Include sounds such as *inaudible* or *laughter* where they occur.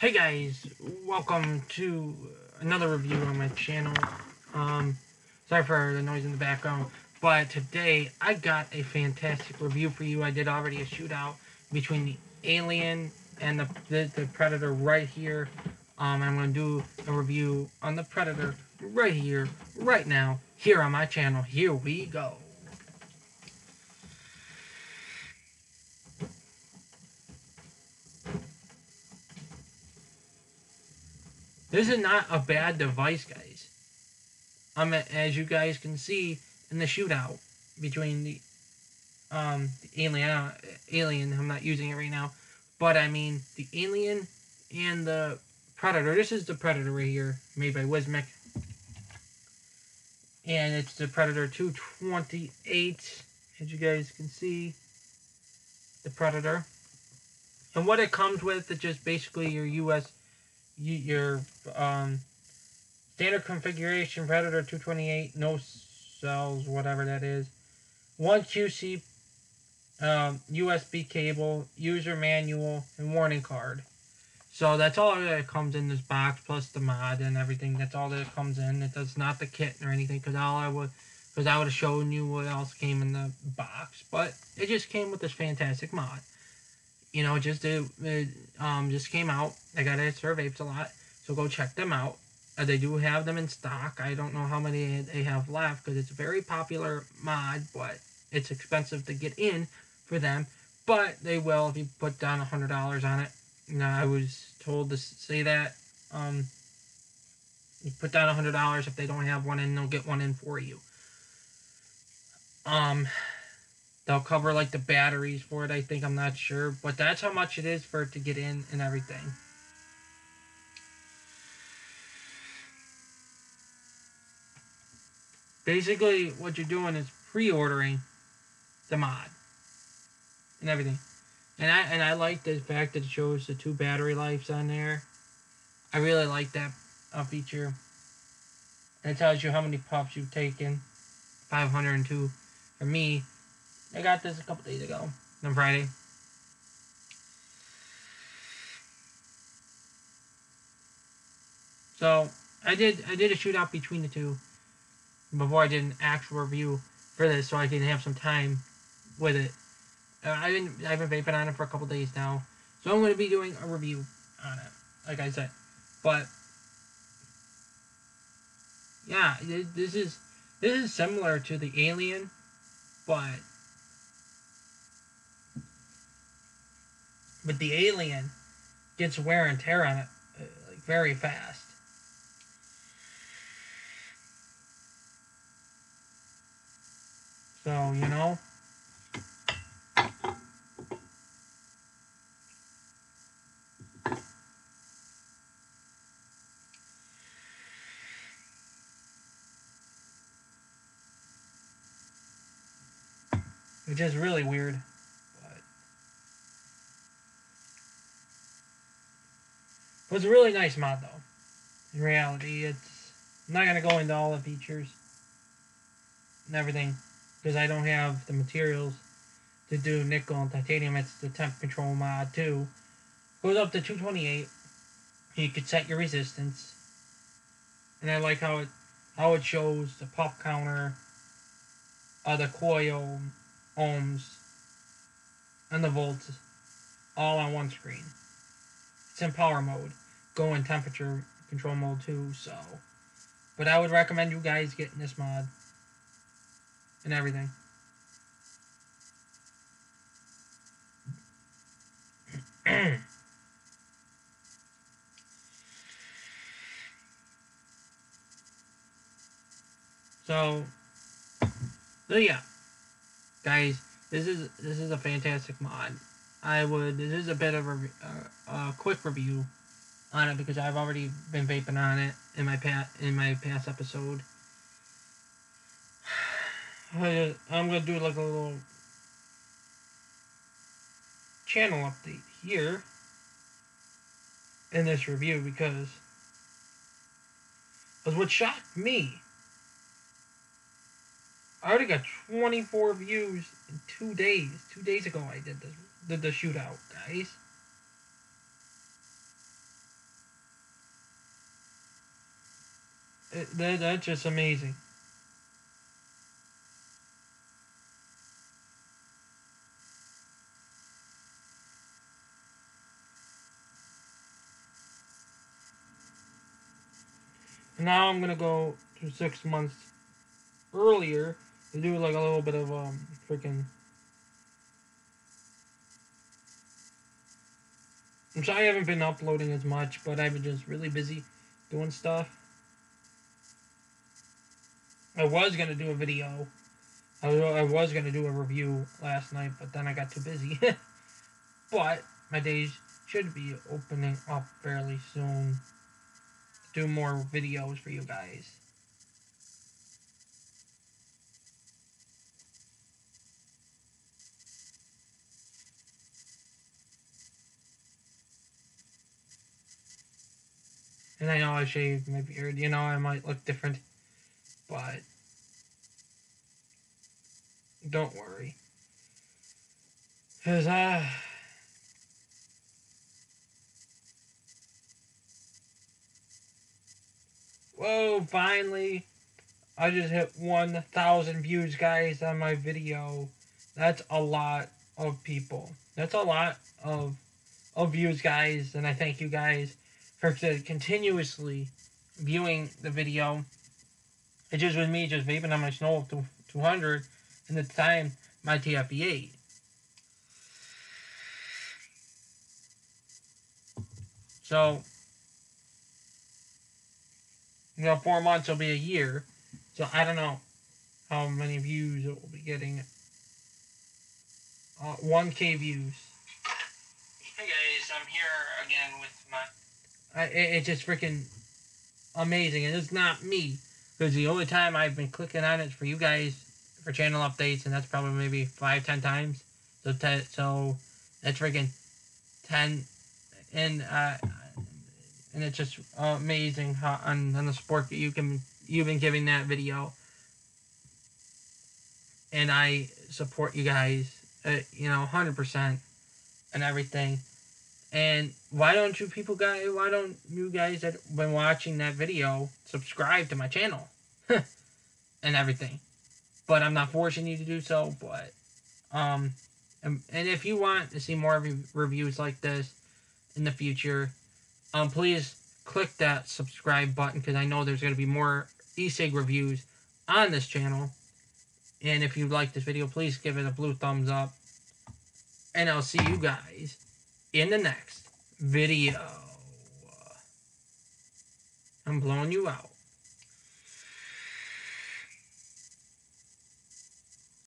Hey guys, welcome to another review on my channel. Um, sorry for the noise in the background, but today I got a fantastic review for you. I did already a shootout between the Alien and the, the, the Predator right here. Um, I'm going to do a review on the Predator right here, right now, here on my channel. Here we go. This is not a bad device, guys. Um, as you guys can see in the shootout between the um the alien uh, alien. I'm not using it right now, but I mean the alien and the predator. This is the predator right here, made by Wismec, and it's the Predator 228. As you guys can see, the Predator. And what it comes with is just basically your US your um, standard configuration Predator 228, no cells, whatever that is. One QC um, USB cable, user manual, and warning card. So that's all that comes in this box, plus the mod and everything. That's all that comes in. It does not the kit or anything, because all I would, because I would have shown you what else came in the box. But it just came with this fantastic mod you know, just it, it um just came out. I got it Sir Vapes a lot, so go check them out. Uh, they do have them in stock. I don't know how many they have left because it's a very popular mod, but it's expensive to get in for them. But they will if you put down a hundred dollars on it. Now I was told to say that. Um, you put down a hundred dollars if they don't have one in, they'll get one in for you. Um, They'll cover like the batteries for it, I think. I'm not sure. But that's how much it is for it to get in and everything. Basically, what you're doing is pre-ordering the mod and everything. And I and I like the fact that it shows the two battery lives on there. I really like that uh, feature. And it tells you how many puffs you've taken. 502 for me. I got this a couple days ago on Friday. So I did I did a shootout between the two before I did an actual review for this, so I can have some time with it. Uh, I've been I've been vaping on it for a couple days now, so I'm going to be doing a review on it, like I said. But yeah, this is this is similar to the Alien, but But the alien gets wear and tear on it uh, like very fast. So, you know. Which is really weird. It was a really nice mod, though. In reality, it's... I'm not going to go into all the features and everything because I don't have the materials to do nickel and titanium. It's the temp control mod, too. Goes up to 228. You could set your resistance. And I like how it how it shows the pop counter, uh, the coil, ohms, and the volts all on one screen. It's in power mode go in temperature control mode too, so. But I would recommend you guys getting this mod. And everything. *clears throat* so, so yeah, guys, this is this is a fantastic mod. I would. This is a bit of a, uh, a quick review on it because I've already been vaping on it in my past in my past episode. *sighs* I'm gonna do like a little channel update here in this review because because what shocked me I already got 24 views in two days. Two days ago, I did the did the shootout, guys. It, that, that's just amazing. Now I'm gonna go to six months earlier do like a little bit of um freaking. I'm sorry I haven't been uploading as much, but I've been just really busy doing stuff. I was gonna do a video. I was, I was gonna do a review last night, but then I got too busy. *laughs* but my days should be opening up fairly soon do more videos for you guys. And I know I shaved my beard, you know, I might look different, but don't worry. Because, uh, Whoa, finally. I just hit 1,000 views, guys, on my video. That's a lot of people. That's a lot of, of views, guys. And I thank you guys for continuously viewing the video. It just was me just vaping on my Snow to 200 and at the time my TFV8. So you know, four months will be a year. So I don't know how many views it will be getting. Uh, 1k views. Hey guys, I'm here again with my. I, it, it's just freaking amazing, and it's not me because the only time I've been clicking on it for you guys for channel updates, and that's probably maybe five, ten times. So, ten, so that's freaking ten, and uh, and it's just amazing how on, on the support that you can you've been giving that video and i support you guys uh, you know 100% and everything and why don't you people guys why don't you guys that been watching that video subscribe to my channel *laughs* and everything but i'm not forcing you to do so but um and, and if you want to see more reviews like this in the future um, please click that subscribe button because I know there's going to be more e-cig reviews on this channel. And if you like this video, please give it a blue thumbs up. And I'll see you guys in the next video. I'm blowing you out.